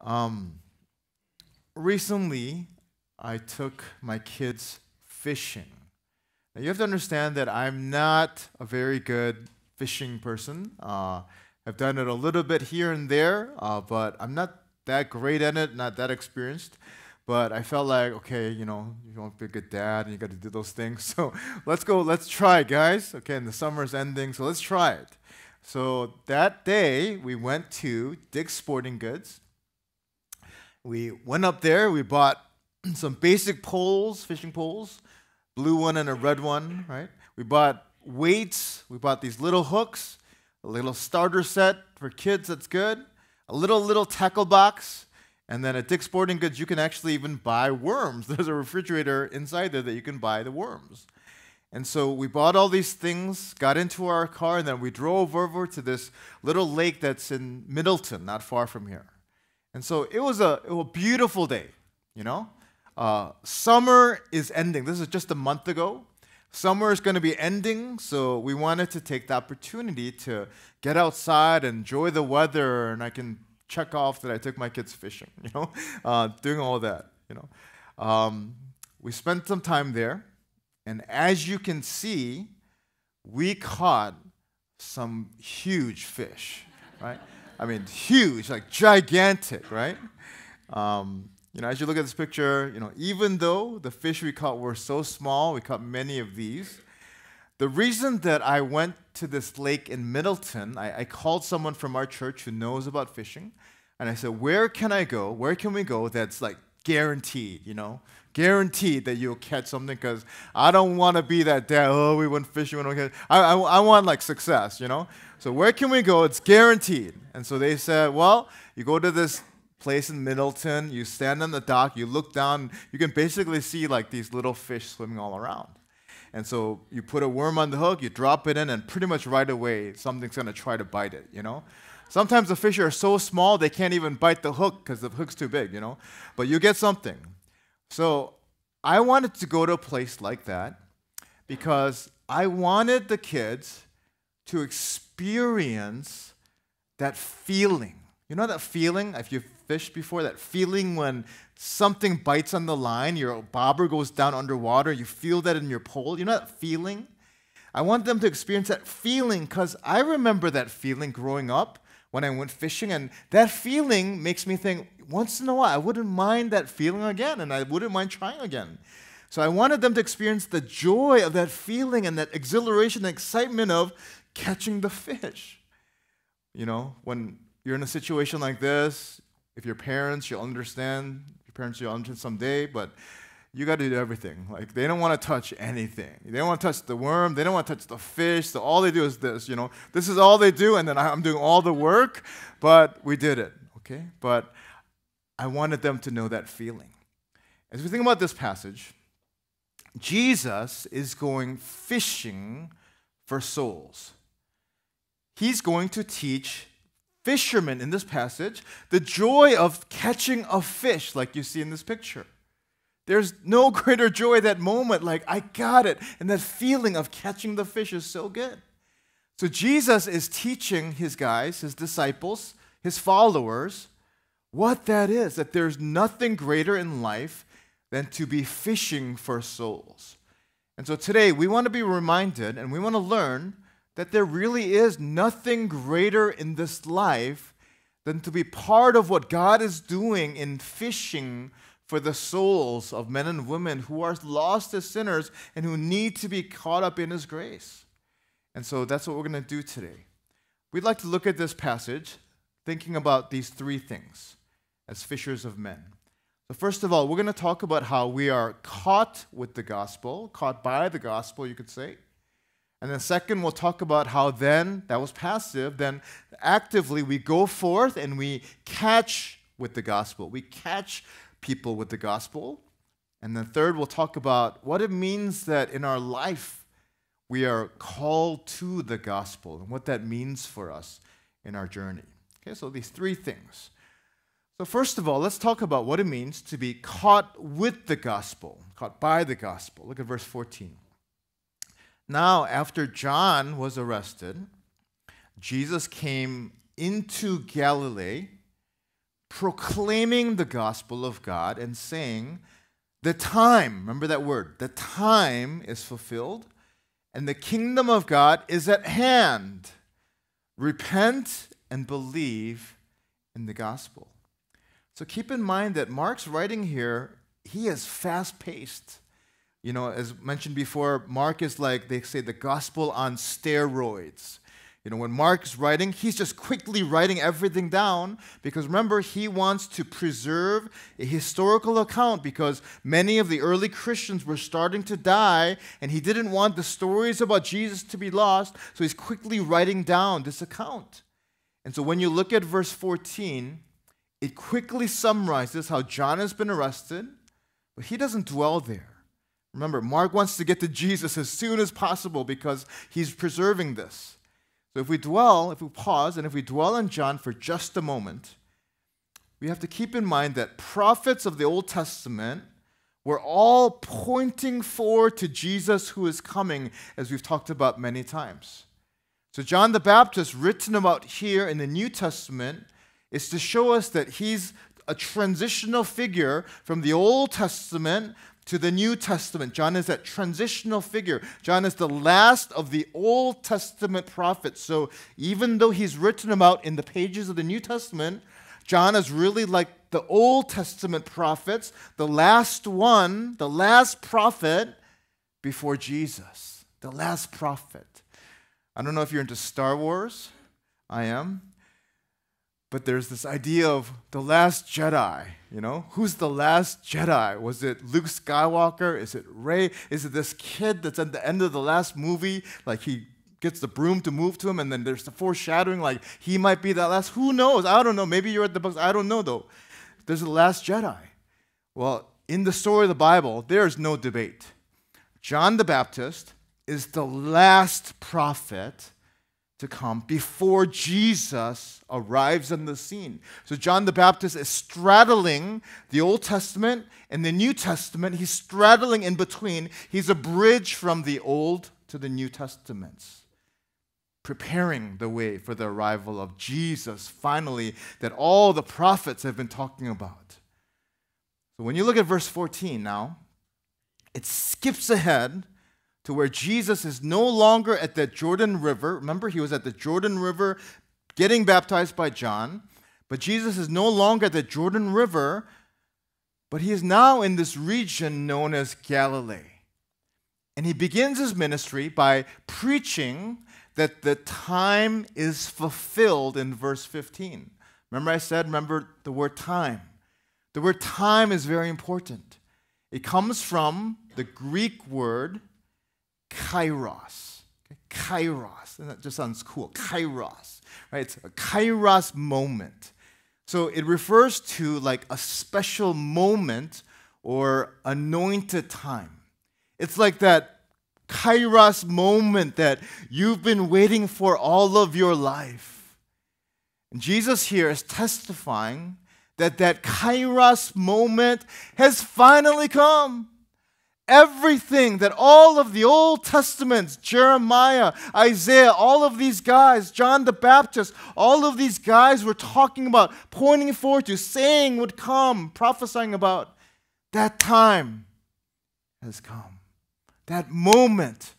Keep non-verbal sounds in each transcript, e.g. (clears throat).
Um, recently, I took my kids fishing. Now, you have to understand that I'm not a very good fishing person. Uh, I've done it a little bit here and there, uh, but I'm not that great at it, not that experienced. But I felt like, okay, you know, you want to be a good dad and you got to do those things. (laughs) So let's go, let's try, guys. Okay, and the summer's ending, so let's try it. So that day, we went to Dick's Sporting Goods. We went up there, we bought (clears throat) some basic poles, fishing poles, blue one and a red one, right? We bought weights, we bought these little hooks, a little starter set for kids, that's good, a little, little tackle box, and then at Dick's Sporting Goods, you can actually even buy worms. (laughs) There's a refrigerator inside there that you can buy the worms. And so we bought all these things, got into our car, and then we drove over to this little lake that's in Middleton, not far from here. And so it was a, it was a beautiful day, you know? Uh, summer is ending. This is just a month ago. Summer is going to be ending, so we wanted to take the opportunity to get outside enjoy the weather, and I can check off that I took my kids fishing, (laughs) you know, uh, doing all that, you know. Um, we spent some time there. And as you can see, we caught some huge fish, right? I mean, huge, like gigantic, right? Um, you know, as you look at this picture, you know, even though the fish we caught were so small, we caught many of these. The reason that I went to this lake in Middleton, I, I called someone from our church who knows about fishing, and I said, "Where can I go? Where can we go that's like guaranteed, you know, guaranteed that you'll catch something because I don't want to be that dad. Oh, we went fishing. We went I, I, I want like success, you know. So where can we go? It's guaranteed. And so they said, well, you go to this place in Middleton. You stand on the dock. You look down. You can basically see like these little fish swimming all around. And so you put a worm on the hook, you drop it in, and pretty much right away something's gonna try to bite it, you know? Sometimes the fish are so small they can't even bite the hook because the hook's too big, you know? But you get something. So I wanted to go to a place like that because I wanted the kids to experience that feeling. You know that feeling, if you've fished before, that feeling when something bites on the line, your bobber goes down underwater, you feel that in your pole. You know that feeling? I want them to experience that feeling because I remember that feeling growing up when I went fishing. And that feeling makes me think, once in a while, I wouldn't mind that feeling again, and I wouldn't mind trying again. So I wanted them to experience the joy of that feeling and that exhilaration and excitement of catching the fish. You know, when you're in a situation like this, if your parents, you'll understand. Your parents, you'll understand someday, but you got to do everything. Like they don't want to touch anything. They don't want to touch the worm. They don't want to touch the fish. So all they do is this. You know, this is all they do, and then I'm doing all the work. But we did it. Okay. But I wanted them to know that feeling. As we think about this passage, Jesus is going fishing for souls. He's going to teach fishermen in this passage the joy of catching a fish, like you see in this picture. There's no (laughs) greater joy that moment, like, I got it. And that feeling of catching the fish is so good. So Jesus is teaching his guys, his disciples, his followers, what that is that there's nothing greater in life than to be fishing for souls. And so today we want to be reminded and we want to learn that there really is nothing greater in this life than to be part of what God is doing in fishing for the souls of men and women who are lost as sinners and who need to be caught up in His grace. And so that's what we're going to do today. We'd like to look at this passage thinking about these three things as fishers of men. So, first of all, we're going to talk about how we are caught with the gospel, caught by the gospel, you could say. And then, second, we'll talk about how then, that was passive, then actively we go forth and we catch with the gospel. We catch people with the gospel. And then, third, we'll talk about what it means that in our life we are called to the gospel and what that means for us in our journey. Okay, so these three things. So, first of all, let's talk about what it means to be caught with the gospel, caught by the gospel. Look at verse 14. Now, after John was arrested, Jesus came into Galilee proclaiming the gospel of God and saying, the time, remember that word, the time is fulfilled and the kingdom of God is at hand. Repent and believe in the gospel. So keep in mind that Mark's writing here, he is fast paced. You know, as mentioned before, Mark is like, they say, the gospel on steroids. You know, when Mark's writing, he's just quickly writing everything down because remember, he wants to preserve a historical account because many of the early Christians were starting to die and he didn't want the stories about Jesus to be lost. So he's quickly writing down this account. And so when you look at verse 14, it quickly summarizes how John has been arrested, but he doesn't dwell there. Remember, Mark wants to get to Jesus as soon as possible because he's preserving this. So if we dwell, if we pause, and if we dwell on John for just a moment, we have to keep in mind that prophets of the Old Testament were all pointing forward to Jesus who is coming, as we've talked about many times. So, John the Baptist, written about here in the New Testament, is to show us that he's a transitional figure from the Old Testament to the New Testament. John is that transitional figure. John is the last of the Old Testament prophets. So even though he's written about in the pages of the New Testament, John is really like the Old Testament prophets, the last one, the last prophet before Jesus, the last prophet. I don't know if you're into Star Wars. I am. But there's this idea of the last Jedi, you know? Who's the last Jedi? Was it Luke Skywalker? Is it Rey? Is it this kid that's at the end of the last movie? Like he gets the broom to move to him, and then there's the foreshadowing, like he might be that last. Who knows? I don't know. Maybe you're at the books. I don't know though. There's the last Jedi. Well, in the story of the Bible, there's no debate. John the Baptist is the last prophet to come before Jesus arrives on the scene. So John the Baptist is straddling the Old Testament and the New Testament. He's straddling in between. He's a bridge from the Old to the New Testaments, preparing the way for the arrival of Jesus, finally, that all the prophets have been talking about. So when you look at verse 14 now, it skips ahead to where Jesus is no longer at the Jordan River. Remember, he was at the Jordan River getting baptized by John. But Jesus is no longer at the Jordan River, but he is now in this region known as Galilee. And he begins his ministry by preaching that the time is fulfilled in verse 15. Remember, I said, remember the word time. The word time is very important. It comes from the Greek word kairos. Okay? Kairos. And that just sounds cool. Kairos. Right? It's a kairos moment. So it refers to like a special moment or anointed time. It's like that kairos moment that you've been waiting for all of your life. And Jesus here is testifying that that kairos moment has finally come everything that all of the Old Testaments, Jeremiah, Isaiah, all of these guys, John the Baptist, all of these guys were talking about, pointing forward to, saying would come, prophesying about, that time has come. That moment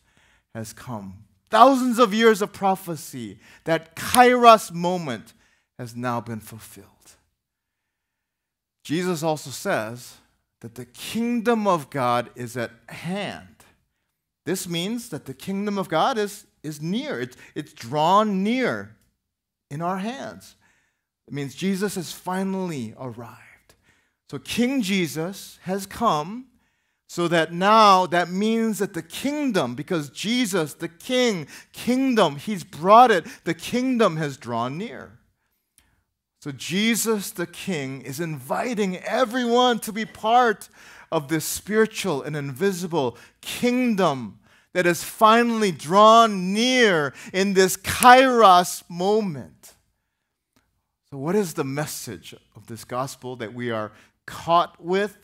has come. Thousands of years of prophecy, that kairos moment has now been fulfilled. Jesus also says, that the kingdom of God is at hand. This means that the kingdom of God is, is near, it's, it's drawn near in our hands. It means Jesus has finally arrived. So King Jesus has come so that now that means that the kingdom, because Jesus, the king, kingdom, he's brought it, the kingdom has drawn near. So, Jesus the King is inviting everyone to be part of this spiritual and invisible kingdom that is finally drawn near in this kairos moment. So, what is the message of this gospel that we are caught with?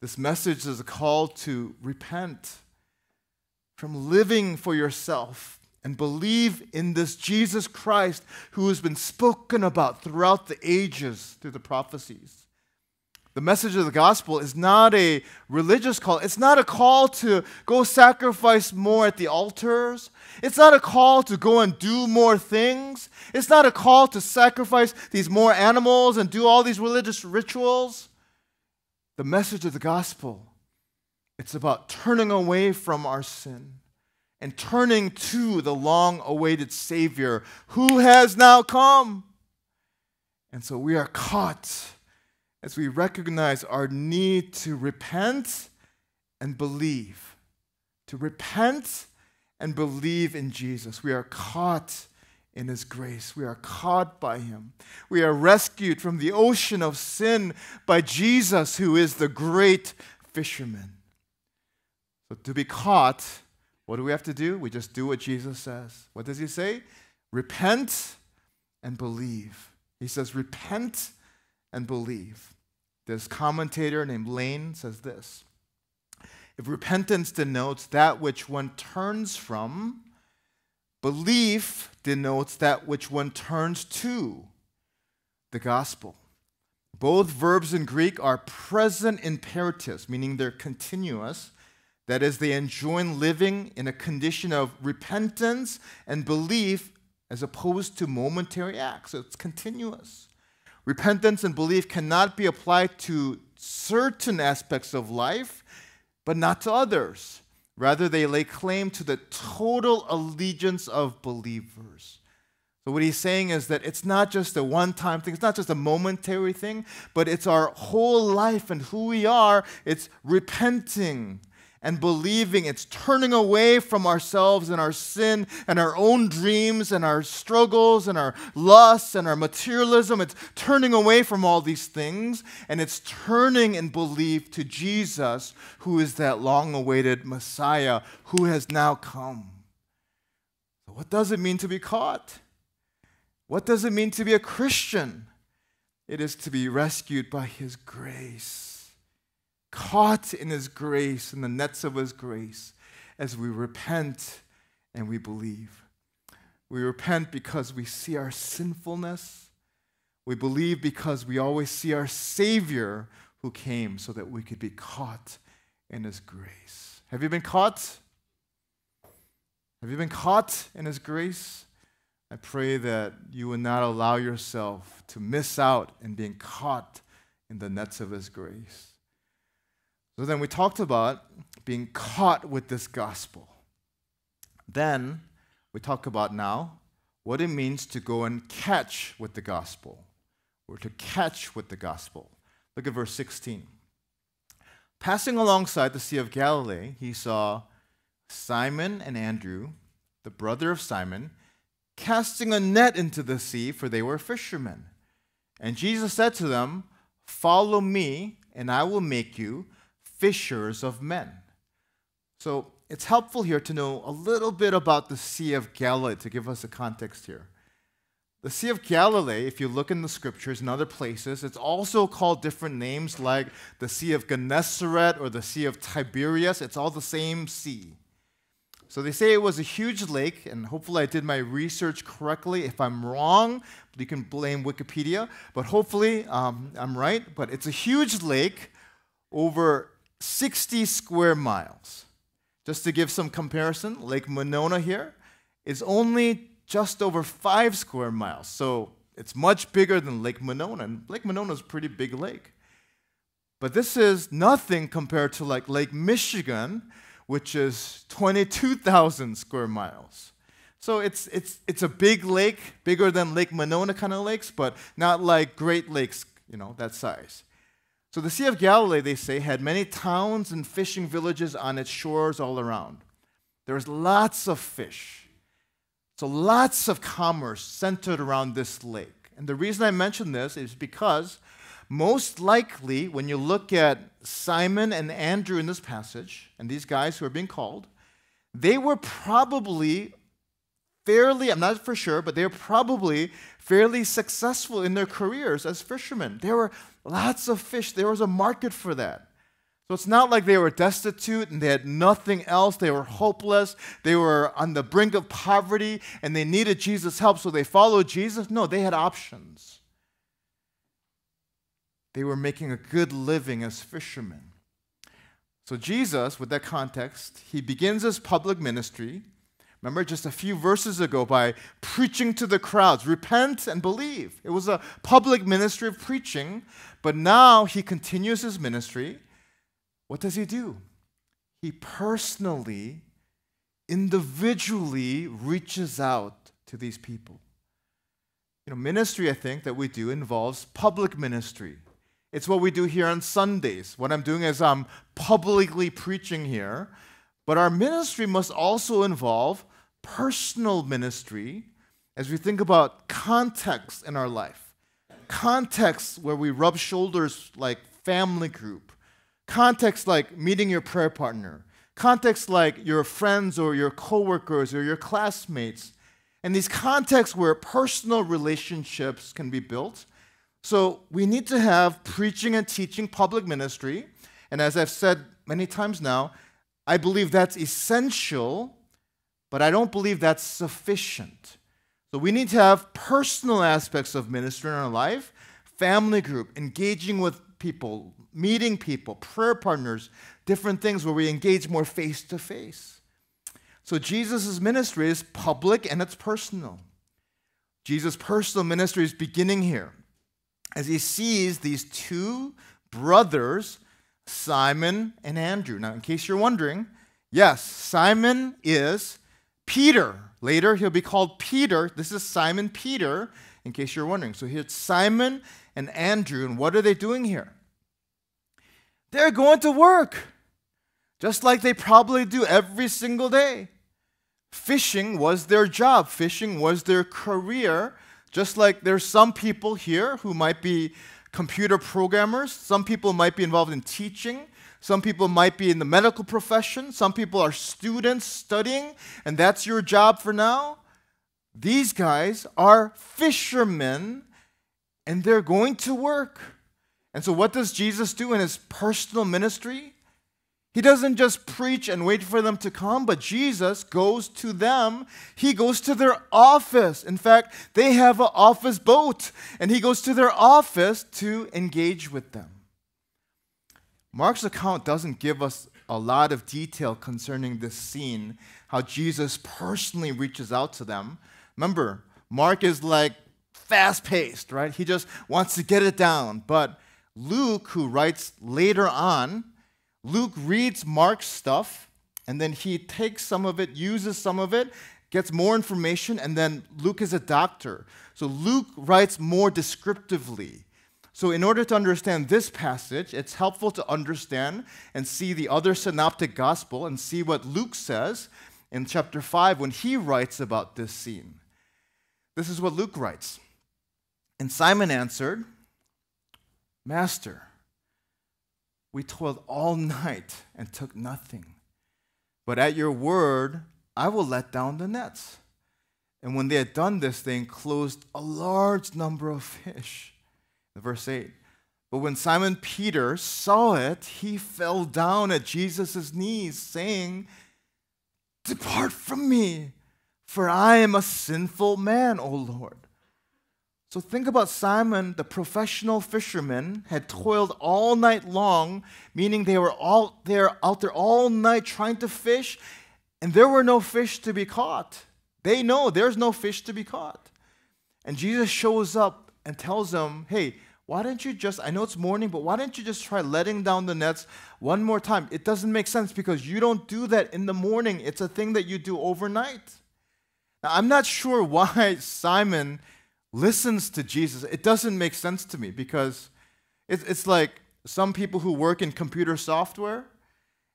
This message is a call to repent from living for yourself and believe in this Jesus Christ who has been spoken about throughout the ages through the prophecies. The message of the gospel is not a religious call. It's not a call to go sacrifice more at the altars. It's not a call to go and do more things. It's not a call to sacrifice these more animals and do all these religious rituals. The message of the gospel, it's about turning away from our sin and turning to the long awaited Savior who has now come. And so we are caught as we recognize our need to repent and believe. To repent and believe in Jesus. We are caught in His grace. We are caught by Him. We are rescued from the ocean of sin by Jesus, who is the great fisherman. So, to be caught, what do we have to do? We just do what Jesus says. What does He say? Repent and believe. He says, Repent and believe. This commentator named Lane says this If repentance denotes that which one turns from, belief denotes that which one turns to the gospel. Both verbs in Greek are present imperatives, meaning they're continuous. That is, they enjoin living in a condition of repentance and belief as opposed to momentary acts. So it's continuous. Repentance and belief cannot be applied to certain aspects of life, but not to others. Rather, they lay claim to the total allegiance of believers. So, what he's saying is that it's not just a one time thing, it's not just a momentary thing, but it's our whole life and who we are. It's repenting and believing. It's turning away from ourselves and our sin and our own dreams and our struggles and our lusts and our materialism. It's turning away from all these things and it's turning in belief to Jesus, who is that long awaited Messiah who has now come. what does it mean to be caught? What does it mean to be a Christian? It is to be rescued by His grace caught in His grace, in the nets of His grace, as we repent and we believe. We repent because we see our sinfulness. We believe because we always see our Savior who came so that we could be caught in His grace. Have you been caught? Have you been caught in His grace? I pray that you will not allow yourself to miss out in being caught in the nets of His grace. So then we talked about being caught with this gospel. Then we talk about now what it means to go and catch with the gospel, or to catch with the gospel. Look at verse 16. Passing alongside the Sea of Galilee, he saw Simon and Andrew, the brother of Simon, casting a net into the sea, for they were fishermen. And Jesus said to them, Follow me, and I will make you fishers of men. So it's helpful here to know a little bit about the Sea of Galilee to give us a context here. The Sea of Galilee, if you look in the scriptures and other places, it's also called different names like the Sea of Gennesaret or the Sea of Tiberias. It's all the same sea. So they say it was a huge lake, and hopefully I did my research correctly. If I'm wrong, you can blame Wikipedia, but hopefully um, I'm right. But it's a huge lake over 60 square miles. Just to give some comparison, Lake Monona here is only just over five square miles. So it's much bigger than Lake Monona. And Lake Monona is a pretty big lake. But this is nothing compared to like Lake Michigan, which is 22,000 square miles. So it's, it's, it's a big lake, bigger than Lake Monona kind of lakes, but not like Great Lakes, you know, that size. So the Sea of Galilee, they say, had many towns and fishing villages on its shores all around. There was lots of fish. So lots of commerce centered around this lake. And the reason I mention this is because most likely, when you look at Simon and Andrew in this passage, and these guys who are being called, they were probably fairly, I'm not for sure, but they were probably fairly successful in their careers as fishermen. There were lots of fish, there was a market for that. So it's not like they were destitute and they had nothing else. They were hopeless. They were on the brink of poverty and they needed Jesus' help, so they followed Jesus. No, they had options. They were making a good living as fishermen. So, Jesus, with that context, he begins his public ministry. Remember just a few verses ago by preaching to the crowds repent and believe. It was a public ministry of preaching, but now he continues his ministry what does he do? He personally, individually reaches out to these people. You know, ministry, I think, that we do involves public ministry. It's what we do here on Sundays. What I'm doing is I'm publicly preaching here. But our ministry must also involve personal ministry as we think about context in our life. Context where we rub shoulders like family group, Context like meeting your prayer partner. Context like your friends or your coworkers or your classmates. And these contexts where personal relationships can be built. So we need to have preaching and teaching public ministry. And as I've said many times now, I believe that's essential, but I don't believe that's sufficient. So we need to have personal aspects of ministry in our life, family group, engaging with people, meeting people, prayer partners, different things where we engage more face to face. So Jesus' ministry is public and it's personal. Jesus' personal ministry is beginning here as he sees these two brothers, Simon and Andrew. Now, in case you're wondering, yes, Simon is Peter. Later, he'll be called Peter. This is Simon Peter, in case you're wondering. So here's Simon and Andrew. And what are they doing here? They're going to work, just like they probably do every single day. Fishing was their job, fishing was their career, just like there's some people here who might be computer programmers, some people might be involved in teaching, some people might be in the medical profession, some people are students studying, and that's your job for now. These guys are fishermen, and they're going to work. And so, what does Jesus do in his personal ministry? He doesn't just preach and wait for them to come, but Jesus goes to them. He goes to their office. In fact, they have an office boat, and he goes to their office to engage with them. Mark's account doesn't give us a lot of detail concerning this scene, how Jesus personally reaches out to them. Remember, Mark is like fast paced, right? He just wants to get it down. But Luke, who writes later on, Luke reads Mark's stuff and then he takes some of it, uses some of it, gets more information, and then Luke is a doctor. So Luke writes more descriptively. So, in order to understand this passage, it's helpful to understand and see the other synoptic gospel and see what Luke says in chapter 5 when he writes about this scene. This is what Luke writes. And Simon answered, Master, we toiled all night and took nothing. But at your word, I will let down the nets. And when they had done this, they enclosed a large number of fish. Verse 8. But when Simon Peter saw it, he fell down at Jesus' knees, saying, Depart from me, for I am a sinful man, O Lord. So think about Simon, the professional fisherman, had toiled all night long, meaning they were all there out there all night trying to fish, and there were no fish to be caught. They know there's no fish to be caught. And Jesus shows up and tells them, Hey, why don't you just, I know it's morning, but why don't you just try letting down the nets one more time? It doesn't make sense because you don't do that in the morning. It's a thing that you do overnight. Now, I'm not sure (laughs) why Simon listens to Jesus, it doesn't make sense to me because it's, it's like some people who work in computer software,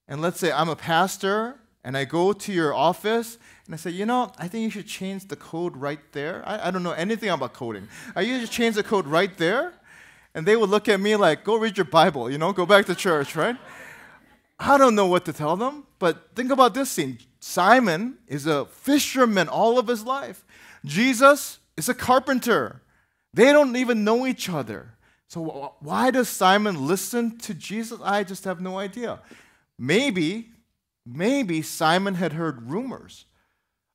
and let's say I'm a pastor and I go to your office and I say, you know, I think you should change the code right there. I, I don't know anything about coding. Are I usually change the code right there. And they would look at me like, go read your Bible, you know, go back to church, right? I don't know what to tell them, but think about this scene. Simon is a fisherman all of his life. Jesus is a carpenter. They don't even know each other. So, why does Simon listen to Jesus? I just have no idea. Maybe, maybe Simon had heard rumors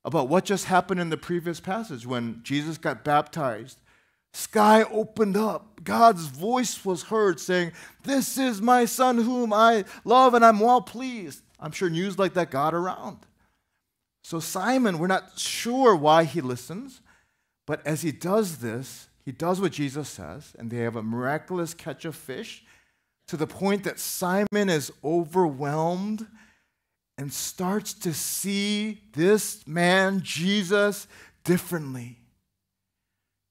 about what just happened in the previous passage when Jesus got baptized. Sky opened up. God's voice was heard saying, This is my son whom I love and I'm well pleased. I'm sure news like that got around. So, Simon, we're not sure why he listens, but as he does this, he does what Jesus says, and they have a miraculous catch of fish to the point that Simon is overwhelmed and starts to see this man, Jesus, differently.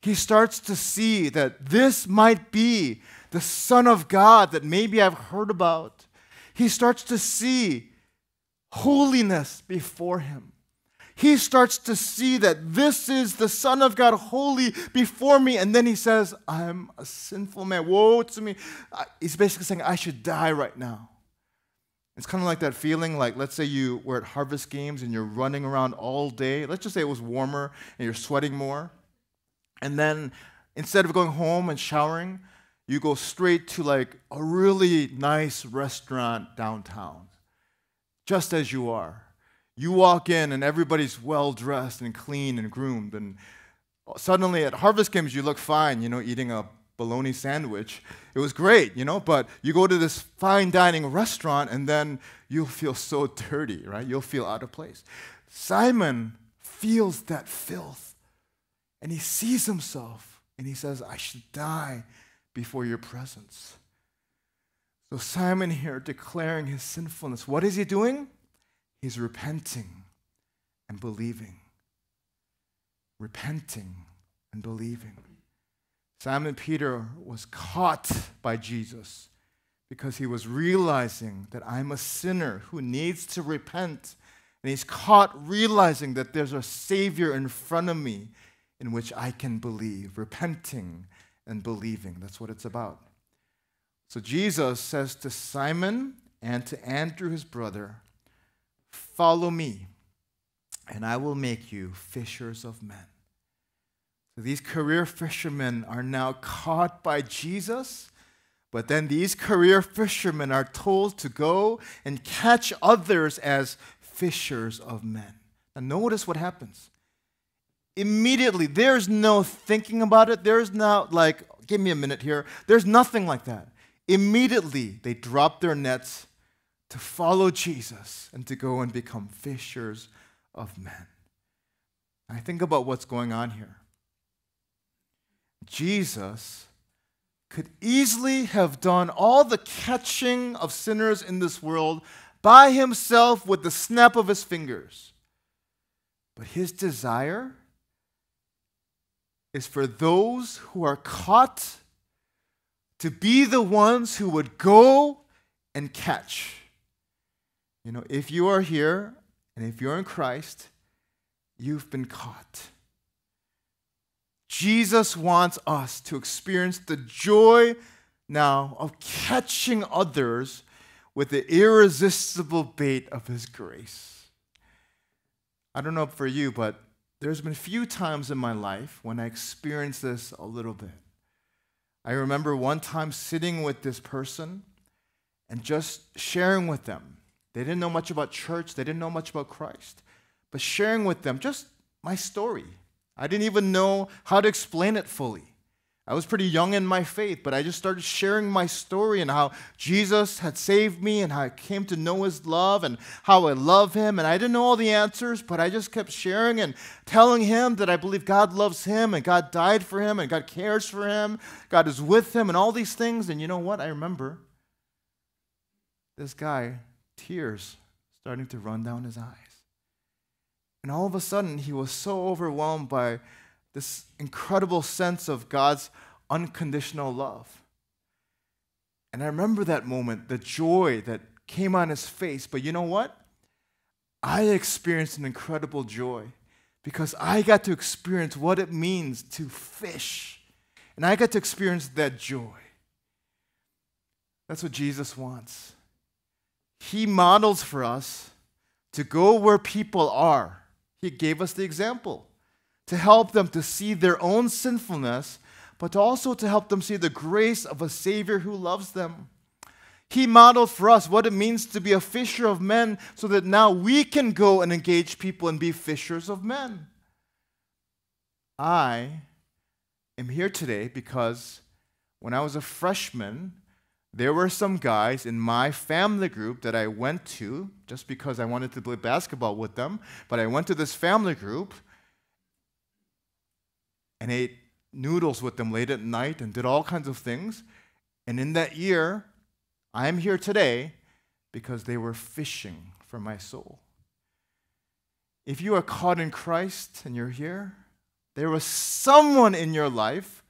He starts to see that this might be the Son of God that maybe I've heard about. He starts to see holiness before him he starts to see that this is the Son of God, holy before me. And then he says, I'm a sinful man. Woe to me. He's basically saying, I should die right now. It's kind of like that feeling like, let's say you were at harvest games and you're running around all day. Let's just say it was warmer and you're sweating more. And then instead of going home and showering, you go straight to like a really nice restaurant downtown, just as you are. You walk in and everybody's well dressed and clean and groomed, and suddenly at harvest games you look fine, you know, eating a bologna sandwich. It was great, you know, but you go to this fine dining restaurant and then you'll feel so dirty, right? You'll feel out of place. Simon feels that filth and he sees himself and he says, I should die before your presence. So Simon here declaring his sinfulness. What is he doing? He's repenting and believing. Repenting and believing. Simon Peter was caught by Jesus because he was realizing that I'm a sinner who needs to repent. And he's caught realizing that there's a Savior in front of me in which I can believe. Repenting and believing. That's what it's about. So Jesus says to Simon and to Andrew, his brother, Follow me, and I will make you fishers of men. So these career fishermen are now caught by Jesus, but then these career fishermen are told to go and catch others as fishers of men. Now, notice what happens. Immediately, there's no thinking about it. There's not like, give me a minute here. There's nothing like that. Immediately, they drop their nets to follow Jesus and to go and become fishers of men. I think about what's going on here. Jesus could easily have done all the catching of sinners in this world by himself with the snap of his fingers. But his desire is for those who are caught to be the ones who would go and catch. You know, if you are here and if you're in Christ, you've been caught. Jesus wants us to experience the joy now of catching others with the irresistible bait of his grace. I don't know for you, but there's been a few times in my life when I experienced this a little bit. I remember one time sitting with this person and just sharing with them they didn't know much about church, they didn't know much about Christ. But sharing with them just my story. I didn't even know how to explain it fully. I was pretty young in my faith, but I just started sharing my story and how Jesus had saved me and how I came to know his love and how I love him. And I didn't know all the answers, but I just kept sharing and telling him that I believe God loves him and God died for him and God cares for him. God is with him and all these things. And you know what? I remember this guy tears starting to run down his eyes. And all of a sudden, he was so overwhelmed by this incredible sense of God's unconditional love. And I remember that moment, the joy that came on his face. But you know what? I experienced an incredible joy because I got to experience what it means to fish. And I got to experience that joy. That's what Jesus wants. He models for us to go where people are. He gave us the example to help them to see their own sinfulness, but also to help them see the grace of a Savior who loves them. He modeled for us what it means to be a fisher of men so that now we can go and engage people and be fishers of men. I am here today because when I was a freshman, there were some guys in my family group that I went to just because I wanted to play basketball with them. But I went to this family group and ate noodles with them late at night and did all kinds of things. And in that year, I am here today because they were fishing for my soul. If you are caught in Christ and you're here, there was someone in your life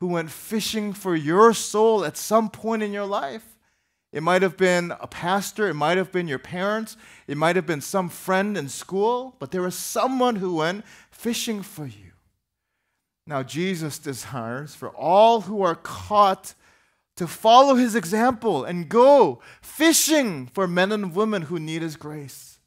who went fishing for your soul at some point in your life. It might have been a pastor, it might have been your parents, it might have been some friend in school, but there was someone who went fishing for you. Now, Jesus desires for all who are caught to follow his example and go fishing for men and women who need his grace.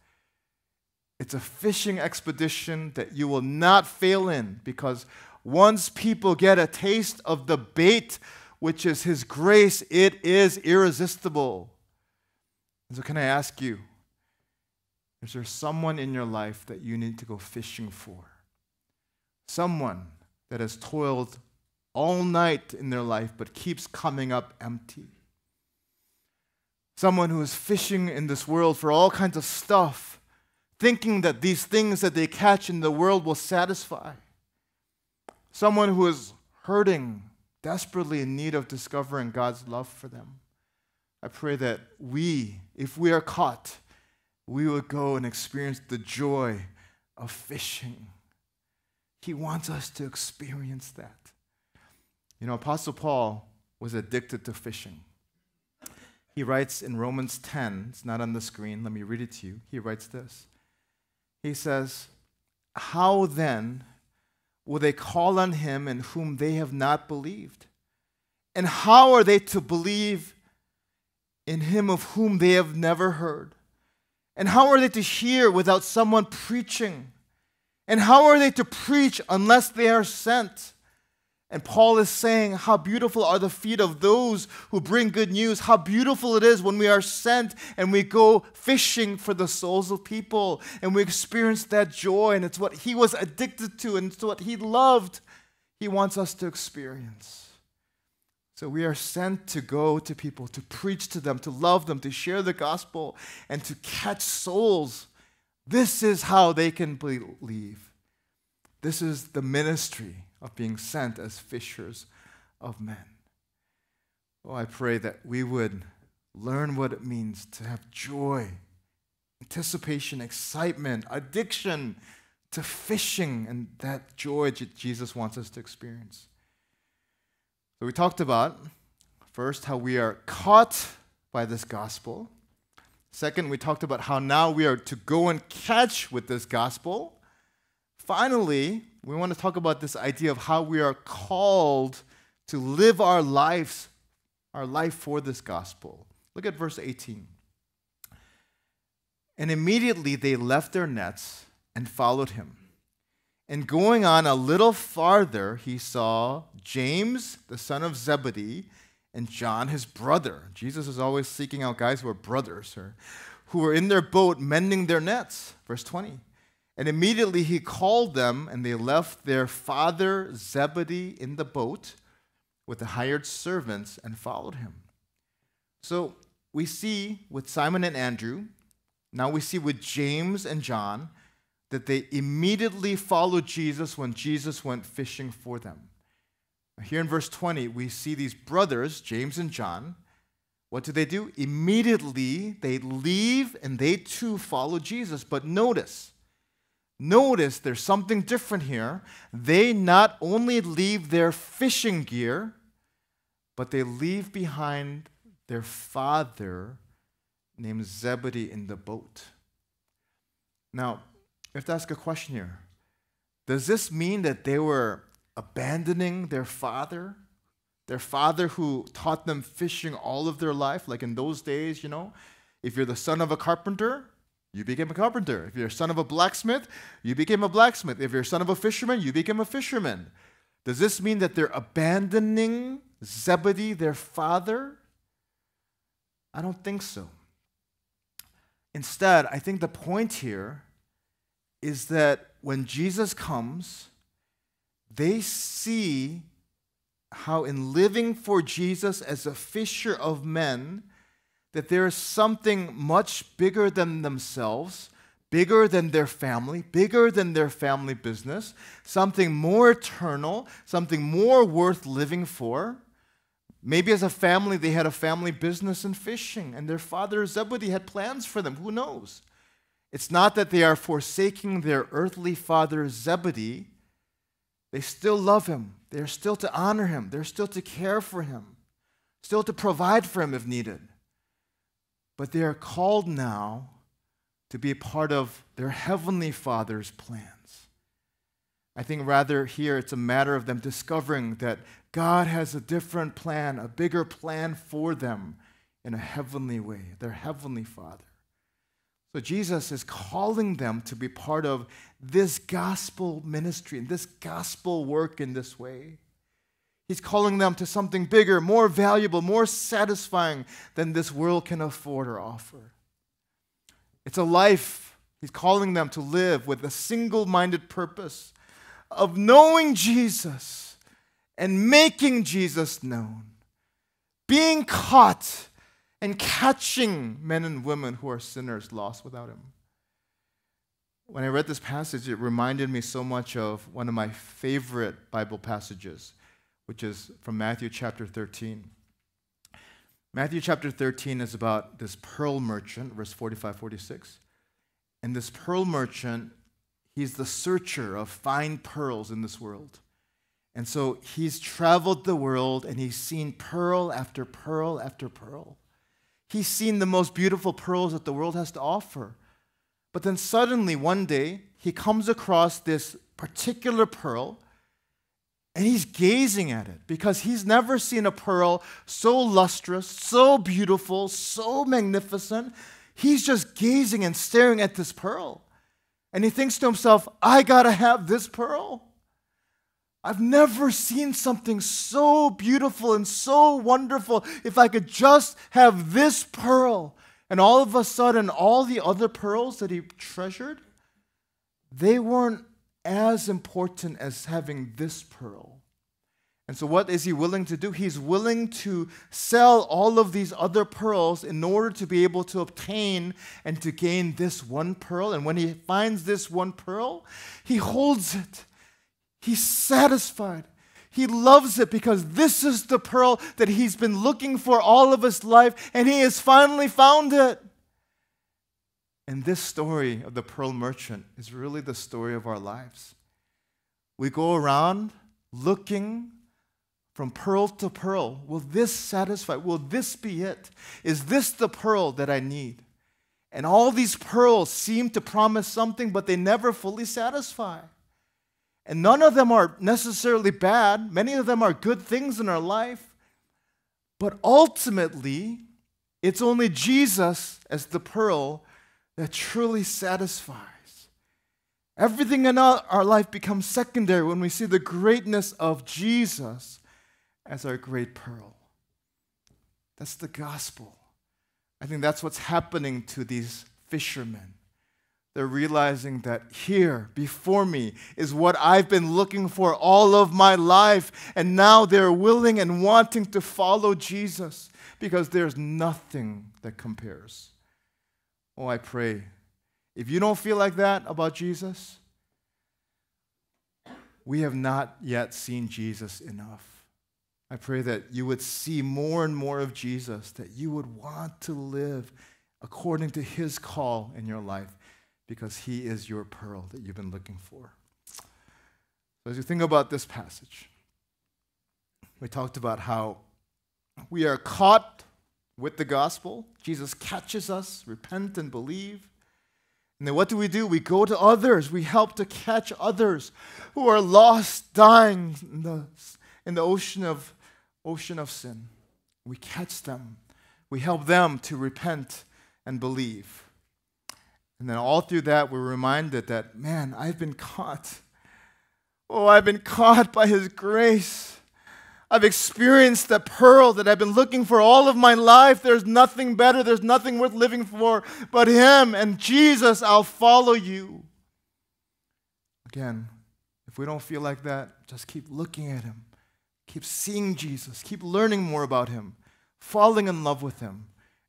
It's a fishing expedition that you will not fail in because once people get a taste of the bait, which is His grace, it is irresistible. So, can I ask you, is there someone in your life that you need to go fishing for? Someone that has toiled all night in their life but keeps coming up empty. Someone who is fishing in this world for all kinds of stuff, thinking that these things that they catch in the world will satisfy someone who is hurting, desperately in need of discovering God's love for them. I pray that we, if we are caught, we would go and experience the joy of fishing. He wants us to experience that. You know, Apostle Paul was addicted to fishing. He writes in Romans 10, it's not on the screen, let me read it to you. He writes this. He says, How then will they call on him in whom they have not believed? And how are they to believe in him of whom they have never heard? And how are they to hear without someone preaching? And how are they to preach unless they are sent? And Paul is saying, How beautiful are the feet of those who bring good news. How beautiful it is when we are sent and we go fishing for the souls of people and we experience that joy. And it's what he was addicted to and it's what he loved. He wants us to experience. So we are sent to go to people, to preach to them, to love them, to share the gospel, and to catch souls. This is how they can believe. This is the ministry of being sent as fishers of men. Oh, I pray that we would learn what it means to have joy, anticipation, excitement, addiction to fishing, and that joy Jesus wants us to experience. So, we talked about first how we are caught by this gospel. Second, we talked about how now we are to go and catch with this gospel. Finally, we want to talk about this idea of how we are called to live our lives, our life for this gospel. Look at verse 18. And immediately they left their nets and followed him. And going on a little farther, he saw James, the son of Zebedee, and John, his brother. Jesus is always seeking out guys who are brothers, or, who were in their boat mending their nets. Verse 20. And immediately he called them, and they left their father Zebedee in the boat with the hired servants and followed him. So we see with Simon and Andrew, now we see with James and John, that they immediately followed Jesus when Jesus went fishing for them. Here in verse 20, we see these brothers, James and John. What do they do? Immediately they leave and they too follow Jesus. But notice, Notice there's something different here. They not only leave their fishing gear, but they leave behind their father named Zebedee in the boat. Now, I have to ask a question here. Does this mean that they were abandoning their father? Their father who taught them fishing all of their life? Like in those days, you know, if you're the son of a carpenter, you became a carpenter. If you're son of a blacksmith, you became a blacksmith. If you're son of a fisherman, you became a fisherman. Does this mean that they're abandoning Zebedee, their father? I don't think so. Instead, I think the point here is that when Jesus comes, they see how in living for Jesus as a fisher of men, that there is something much bigger than themselves, bigger than their family, bigger than their family business, something more eternal, something more worth living for. Maybe as a family, they had a family business in fishing, and their father Zebedee had plans for them. Who knows? It's not that they are forsaking their earthly father Zebedee. They still love him. They're still to honor him. They're still to care for him, still to provide for him if needed. But they are called now to be a part of their heavenly father's plans. I think rather here it's a matter of them discovering that God has a different plan, a bigger plan for them in a heavenly way, their heavenly father. So Jesus is calling them to be part of this gospel ministry and this gospel work in this way. He's calling them to something bigger, more valuable, more satisfying than this world can afford or offer. It's a life he's calling them to live with a single minded purpose of knowing Jesus and making Jesus known, being caught and catching men and women who are sinners lost without Him. When I read this passage, it reminded me so much of one of my favorite Bible passages, which is from Matthew chapter 13. Matthew chapter 13 is about this pearl merchant, verse 45 46. And this pearl merchant, he's the searcher of fine pearls in this world. And so he's traveled the world and he's seen pearl after pearl after pearl. He's seen the most beautiful pearls that the world has to offer. But then suddenly, one day, he comes across this particular pearl and he's gazing at it because he's never seen a pearl so lustrous, so beautiful, so magnificent. He's just gazing and staring at this pearl. And he thinks to himself, I gotta have this pearl. I've never seen something so beautiful and so wonderful. If I could just have this pearl. And all of a sudden, all the other pearls that he treasured, they weren't as important as having this pearl. And so, what is he willing to do? He's willing to sell all of these other pearls in order to be able to obtain and to gain this one pearl. And when he finds this one pearl, he holds it He's satisfied. He loves it because this is the pearl that he's been looking for all of his life, and he has finally found it. And this story of the pearl merchant is really the story of our lives. We go around looking from pearl to pearl. Will this satisfy? Will this be it? Is this the pearl that I need? And all these pearls seem to promise something, but they never fully satisfy. And none of them are necessarily bad, many of them are good things in our life. But ultimately, it's only Jesus as the pearl that truly satisfies. Everything in our life becomes secondary when we see the greatness of Jesus as our great pearl. That's the gospel. I think that's what's happening to these fishermen. They're realizing that here before me is what I've been looking for all of my life. And now they're willing and wanting to follow Jesus because there's nothing that compares. Oh, I pray. If you don't feel like that about Jesus, we have not yet seen Jesus enough. I pray that you would see more and more of Jesus, that you would want to live according to his call in your life because he is your pearl that you've been looking for. So, as you think about this passage, we talked about how we are caught with the gospel. Jesus catches us, repent and believe. And then what do we do? We go to others. We help to catch others who are lost, dying in the, in the ocean, of, ocean of sin. We catch them. We help them to repent and believe. And then all through that, we're reminded that, man, I've been caught Oh, I've been caught by His grace. I've experienced the pearl that I've been looking for all of my life. There's nothing better, there's nothing worth living for but Him. And Jesus, I'll follow you. Again, if we don't feel like that, just keep looking at Him, keep seeing Jesus, keep learning more about Him, falling in love with Him,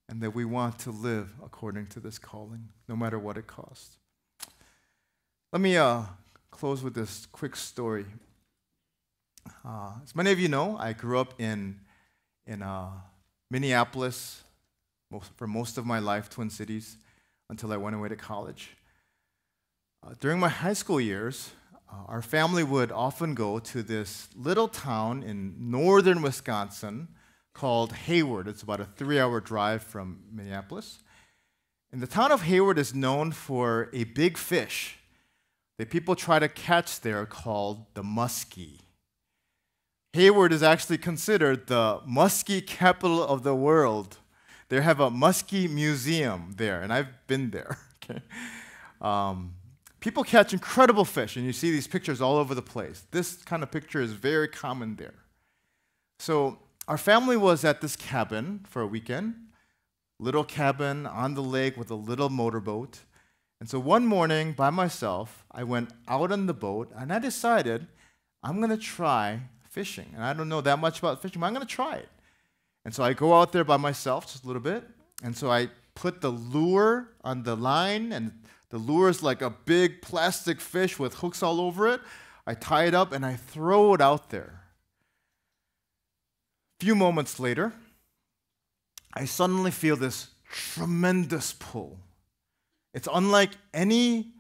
and that we want to live according to this calling, no matter what it costs. Let me uh, close with this quick story. Uh, as many of you know, I grew up in, in uh, Minneapolis most, for most of my life, Twin Cities, until I went away to college. Uh, during my high school years, uh, our family would often go to this little town in northern Wisconsin called Hayward. It's about a three hour drive from Minneapolis. And the town of Hayward is known for a big fish that people try to catch there called the muskie. Hayward is actually considered the muskie capital of the world. They have a muskie museum there, and I've been there. (laughs) Okay? Um, people catch incredible fish, and you see these pictures all over the place. This kind of picture is very common there. So, our family was at this cabin for a weekend, little cabin on the lake with a little motorboat. And so one morning by myself, I went out on the boat and I decided I'm going to try fishing. And I don't know that much about fishing, but I'm going to try it. And so I go out there by myself just a little bit. And so I put the lure on the line, and the lure is like a big plastic fish with hooks all over it. I tie it up and I throw it out there. Few moments later, I suddenly feel this tremendous pull. It's unlike any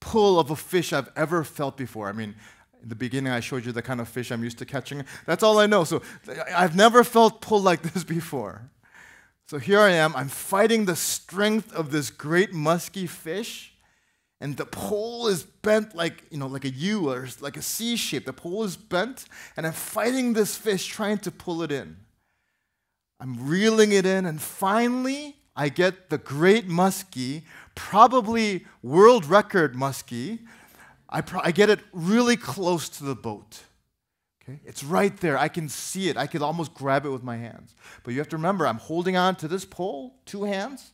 pull of a fish I've ever felt before. I mean, in the beginning, I showed you the kind of fish I'm used to catching. That's all I know. So I've never felt pulled like this before. So here I am. I'm fighting the strength of this great musky fish, and the pole is bent like you know, like a U or like a C shape. The pole is bent, and I'm fighting this fish, trying to pull it in. I'm reeling it in, and finally, I get the great muskie, probably world record muskie, I, pro- I get it really close to the boat. Okay? It's right there. I can see it. I could almost grab it with my hands. But you have to remember, I'm holding on to this pole, two hands.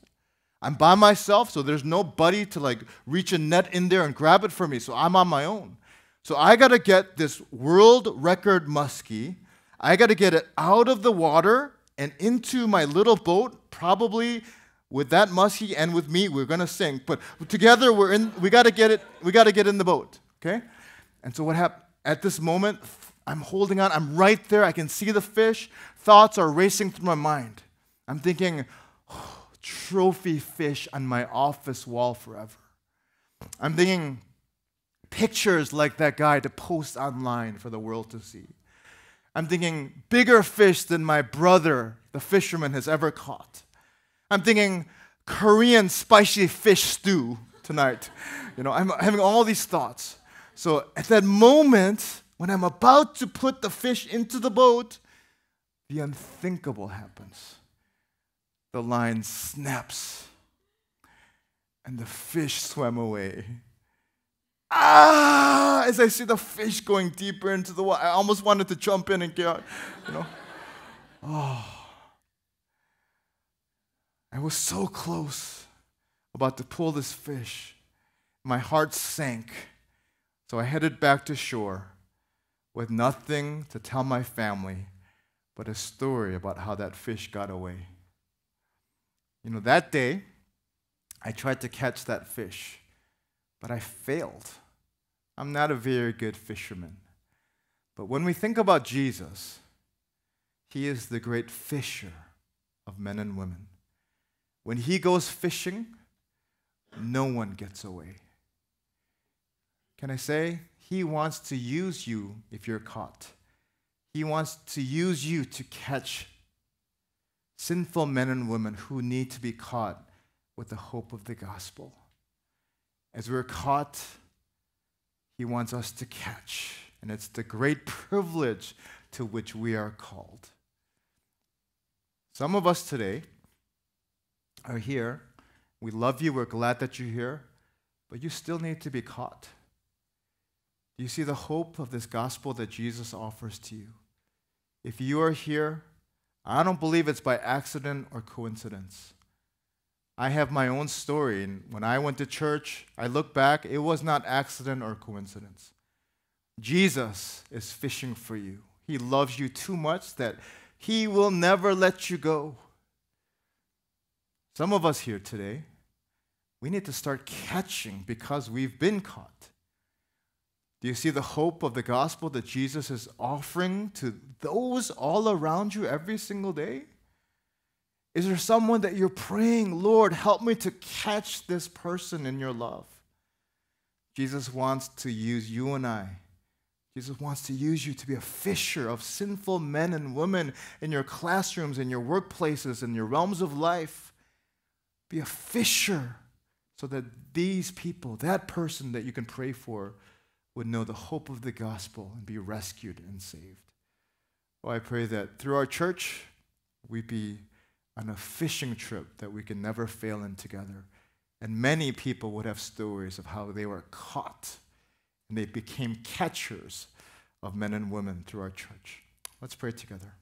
I'm by myself, so there's nobody to like reach a net in there and grab it for me. So I'm on my own. So I got to get this world record muskie. I got to get it out of the water and into my little boat, probably with that muskie and with me, we're gonna sink. But together, we're in. We gotta get it. We gotta get in the boat. Okay. And so what happened at this moment? I'm holding on. I'm right there. I can see the fish. Thoughts are racing through my mind. I'm thinking, oh, trophy fish on my office wall forever. I'm thinking pictures like that guy to post online for the world to see. I'm thinking bigger fish than my brother, the fisherman, has ever caught. I'm thinking Korean spicy fish stew tonight. You know, I'm having all these thoughts. So at that moment, when I'm about to put the fish into the boat, the unthinkable happens. The line snaps, and the fish swam away. Ah! As I see the fish going deeper into the water, I almost wanted to jump in and get out, you know. (laughs) Oh. I was so close about to pull this fish. My heart sank. So I headed back to shore with nothing to tell my family but a story about how that fish got away. You know, that day, I tried to catch that fish, but I failed. I'm not a very good fisherman. But when we think about Jesus, he is the great fisher of men and women. When he goes fishing, no one gets away. Can I say? He wants to use you if you're caught. He wants to use you to catch sinful men and women who need to be caught with the hope of the gospel. As we're caught, He wants us to catch. And it's the great (laughs) privilege to which we are called. Some of us today, are here. We love you. We're glad that you're here. But you still need to be caught. You see the hope of this gospel that Jesus offers to you? If you are here, I don't believe it's by accident or coincidence. I have my own story, and when I went to church, I look back, it was not accident or coincidence. Jesus is fishing for you. He loves you too much that he will never let you go. Some of us here today, we need to start catching because we've been caught. Do you see the hope of the gospel that Jesus is offering to those all around you every single day? Is there someone that you're praying, Lord, help me to catch this person in your love? Jesus wants to use you and I. Jesus wants to use you to be a fisher of sinful men and women in your classrooms, in your workplaces, in your realms of life. Be a fisher so that these people, that person that you can pray for, would know the hope of the gospel and be rescued and saved. Well, I pray that through our church, we be on a fishing trip that we can never fail in together. And many people would have stories of how they were caught and they became catchers of men and women through our church. Let's pray together.